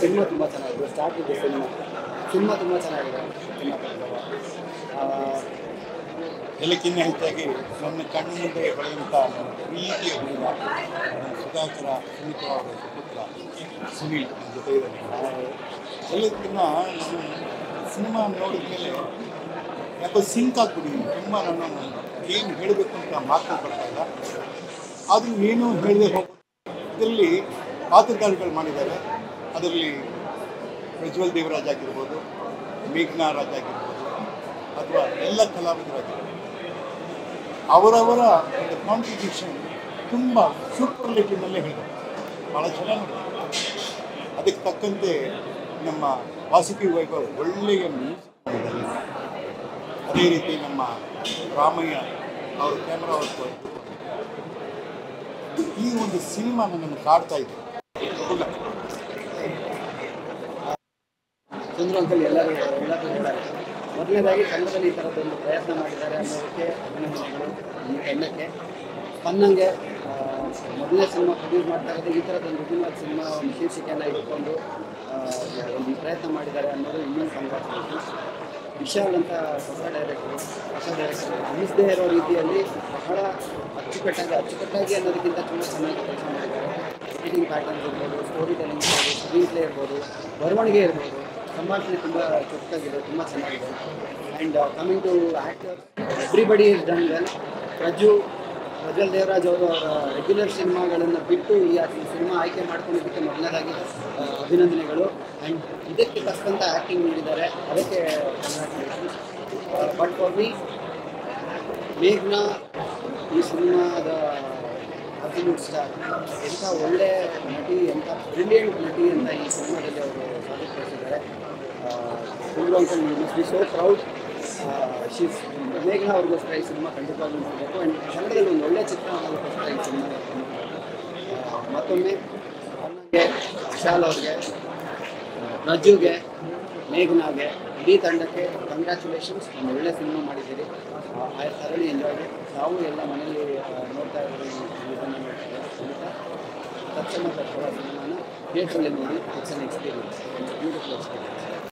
Cinema ತುಂಬ ಚೆನ್ನಾಗಿದೆ. Start ಇದೆ ಸಿನಿಮಾ. ಸಿನಿಮಾ ತುಂಬ ಚೆನ್ನಾಗಿದೆ. ಸಿನಿಮಾ ಎಲ್ಲಕ್ಕಿಂತ ಹೆಚ್ಚಾಗಿ ನನ್ನ ಕಣ್ಣು ಮುಂದೆ ಬೆಳೆಯುವಂಥ ಪ್ರೀತಿಯ ಹುಡುಗ ಸುಧಾಕರ ಸುಮಿತವಾದ ಸುಪುತ್ರ ಸುನೀಲ್ ನನ್ನ ಜೊತೆ ಇದ್ದಾನೆ ಎಲ್ಲಕ್ಕಿಂತ ನಾನು ಸಿನಿಮಾ ನೋಡಿದ ಮೇಲೆ ಯಾಕೋ ಸಿಂಕ್ ಆಗ್ಬಿಟ್ಟಿದ್ದೀನಿ ತುಂಬ ನಾನು ಏನು ಹೇಳಬೇಕು ಅಂತ ಮಾತು ಬರ್ತಾ ಇಲ್ಲ. ಆದರೂ ಏನು ಹೇಳದೆ ಹೋಗೋದು ಇದರಲ್ಲಿ ಪಾತ್ರಧಾರಿಗಳು ಮಾಡಿದ್ದಾರೆ. ಅದರಲ್ಲಿ ಪ್ರಜ್ವಲ್ ದೇವರಾಜ್ ಆಗಿರ್ಬೋದು, ಮೇಘ್ನಾ ರಾಜ್ ಆಗಿರ್ಬೋದು, ಅಥವಾ ಎಲ್ಲ ಕಲಾವಿದರಾಗಿರ್ಬೋದು. ಅವರವರ ಒಂದು ಕಾಂಟ್ರಿಬ್ಯೂಷನ್ ತುಂಬ ಸೂಪರ್ಲೇಟಿವ್ನಲ್ಲೇ ಹೇಳಿದೆ ಭಾಳ ಚೆನ್ನಾಗಿ ಅದಕ್ಕೆ ತಕ್ಕಂತೆ ನಮ್ಮ ವಾಸುಕಿ ವೈಭವ ಒಳ್ಳೆಯ ಮ್ಯೂಸಿಕ್ ಅದೇ ರೀತಿ ನಮ್ಮ ರಾಮಯ್ಯ ಅವ್ರ ಕ್ಯಾಮ್ರಾ ವರ್ಕ್ ಈ ಒಂದು ಸಿನಿಮಾ ನನ್ನನ್ನು ಕಾಡ್ತಾ ಇದೆ. ಇಲ್ಲ. ಅಂಕಲ್ ಎಲ್ಲರೂ ಎಲ್ಲರೂ ಹೇಳಾರೆ ಮೊದಲನೇದಾಗಿ ಕನ್ನಡದಲ್ಲಿ ಈ ಥರದ್ದೊಂದು ಪ್ರಯತ್ನ ಮಾಡಿದ್ದಾರೆ ಅನ್ನೋದಕ್ಕೆ ಅಭಿನಂದನೆಗಳು. ಈ ತಂಡಕ್ಕೆ ಸ್ಪನ್ನಂಗೆ ಆ, ಮೊದಲನೇ ಸಿನಿಮಾ ಪ್ರೊಡ್ಯೂಸ್ ಮಾಡ್ತಾ ಇರೋದು ಈ ಥರದ್ದೊಂದು ವಿಭಿನ್ನವಾದ ಸಿನಿಮಾ ಒಂದು ಶೀರ್ಷಿಕೆಯನ್ನು ಇಟ್ಕೊಂಡು ಒಂದು ಪ್ರಯತ್ನ ಮಾಡಿದ್ದಾರೆ ಅನ್ನೋದು ಇನ್ನೊಂದು ಸಂಗತಿ. ವಿಶಾಲ್ ಅಂತ ಹೊಸ ಡೈರೆಕ್ಟರು ಹೊಸ ಡೈರೆಕ್ಟರ್ ಅನಿಸದೇ ಇರೋ ರೀತಿಯಲ್ಲಿ ಬಹಳ ಅಚ್ಚುಕಟ್ಟಾಗಿ ಅಚ್ಚುಕಟ್ಟಾಗಿ ಅನ್ನೋದಕ್ಕಿಂತ ತುಂಬ ಚೆನ್ನಾಗಿ ಕೆಲಸ ಮಾಡಿದ್ದಾರೆ. ಎಡಿಟಿಂಗ್ ಪ್ಯಾಟರ್ನ್ಸ್ ಇರ್ಬೋದು ಸ್ಟೋರಿ ಟೆಲಿಂಗ್ ಇರ್ಬೋದು ಸ್ಕ್ರೀನ್ ಪ್ಲೇ ಇರ್ಬೋದು, ಬರವಣಿಗೆ ಇರ್ಬೋದು, ಸಂಭಾಷಣೆ ತುಂಬ ಚೊಕ್ಕಾಗಿದೆ, ತುಂಬ ಚೆನ್ನಾಗಿದೆ. And coming to actor everybody is done well ರಜು ಪ್ರಜ್ವಲ್ ದೇವರಾಜ್ ಅವರು ಅವರ ರೆಗ್ಯುಲರ್ ಸಿನಿಮಾಗಳನ್ನು ಬಿಟ್ಟು ಈ ಸಿನಿಮಾ ಆಯ್ಕೆ ಮಾಡ್ಕೊಂಡಿದ್ದಕ್ಕೆ ಮೊದಲನೇದಾಗಿ ಅಭಿನಂದನೆಗಳು. ಆ್ಯಂಡ್ ಇದಕ್ಕೆ ತಕ್ಕಂಥ ಆ್ಯಕ್ಟಿಂಗ್ ನೀಡಿದ್ದಾರೆ ಅದಕ್ಕೆ ಬಟ್ ಫಾರ್ ಮೀ ಮೇಘ್ನಾ ಈ ಸಿನಿಮಾದ ಅಬ್ಸಲ್ಯೂಟ್ ಸ್ಟಾರ್ ಎಂಥ ಒಳ್ಳೆ ನಟಿ ಎಂಥ ಬ್ರಿಲಿಯಂಟ್ ನಟಿ ಅಂತ ಈ ಸಿನಿಮಾದಲ್ಲಿ ಅವರು ಸಾಧಿಸಿದ್ದಾರೆ uncle must be so proud ಶಿಫ್ ಮೇಘನ ಅವ್ರಿಗೋಸ್ಕರ ಈ ಸಿನಿಮಾ ಖಂಡಿತವಾಗ್ಲೂ ನೋಡಬೇಕು. ಆ್ಯಂಡ್ ಕನ್ನಡದಲ್ಲಿ ಒಂದು ಒಳ್ಳೆ ಚಿತ್ರ ಮಾಡೋದಕ್ಕೋಸ್ಕರ ಈ ಸಿನಿಮಾ ಮತ್ತೊಮ್ಮೆ ಅನ್ನಂಗೆ ವಿಶಾಲ್ ಅವ್ರಿಗೆ ರಜ್ಜುಗೆ ಮೇಘನಾಗೆ ಇಡೀ ತಂಡಕ್ಕೆ ಕಂಗ್ರ್ಯಾಚುಲೇಷನ್ಸ್ ಒಂದು ಒಳ್ಳೆ ಸಿನಿಮಾ ಮಾಡಿದ್ದೀರಿ. ಐ ಸರಣಿ ಎಂಜಾಯ್ ನಾವು ಎಲ್ಲ ಮನೆಯಲ್ಲಿ ನೋಡ್ತಾ ಇರೋದು ತಕ್ಷಣ ಸಿನಿಮಾನ ಥಿಯೇಟ್ರಲ್ಲಿ ನೋಡಿ ಎಕ್ಸ್ಪೀರಿಯನ್ಸ್ ಬ್ಯೂಟಿಫುಲ್ ಎಕ್ಸ್ಪೀರಿಯನ್ಸ್